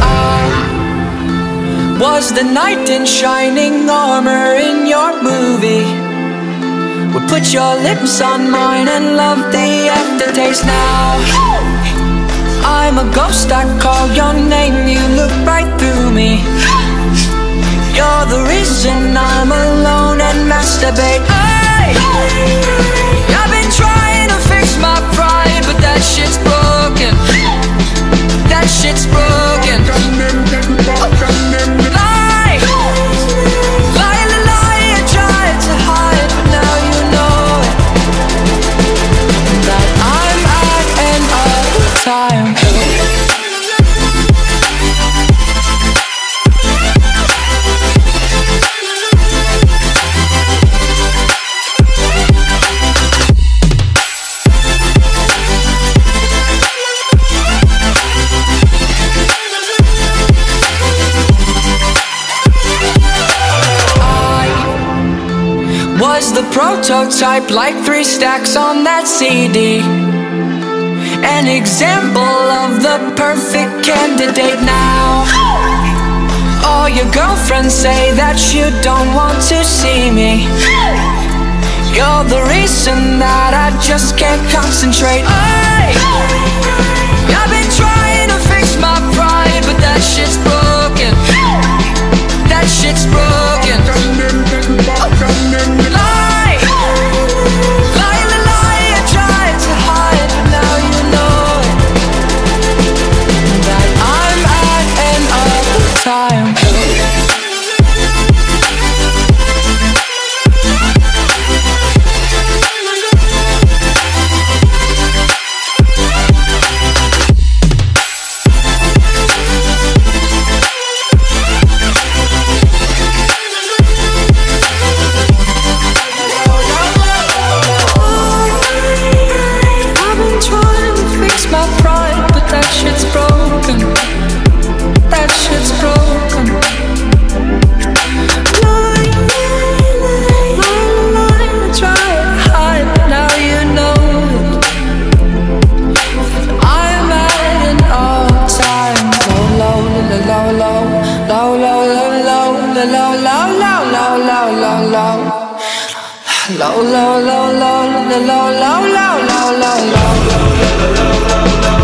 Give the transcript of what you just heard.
I was the knight in shining armor in your movie. Would put your lips on mine and love the aftertaste now. I'm a ghost, I call your name, you look right through me. You're the reason I'm alone and masturbate. Bye. Was the prototype, like three stacks on that CD. An example of the perfect candidate now. All your girlfriends say that you don't want to see me. You're the reason that I just can't concentrate. Hey! I've been trying to fix my pride, but that shit's broken. That shit's broken. Low, low. Low, low, low, low, low, low, low, low, low, low, low.